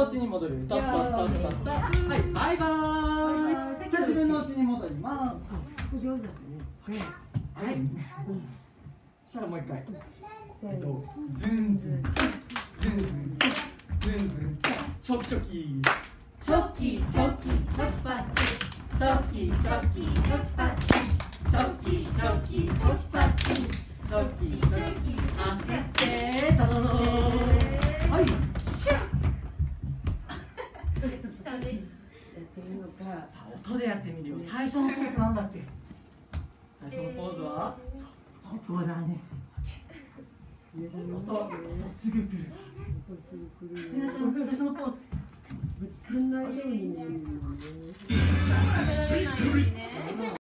お家に戻る。タッタッタッタッタはいバイバイ。さあ自分のお家に戻ります。上手だったね。はい。したらもう一回。えっとズンズンズンズンズンズンチョキチョキチョキチョキチョキパチチョキチョキチョキパチチョキチョキチョキパチ下でやってみようか。さあ音でやってみるよ。最初のポーズなんだっけ？最初のポーズは？ここだね。音音すぐ来る。みなちゃん最初のポーズ。ぶつかんないようにね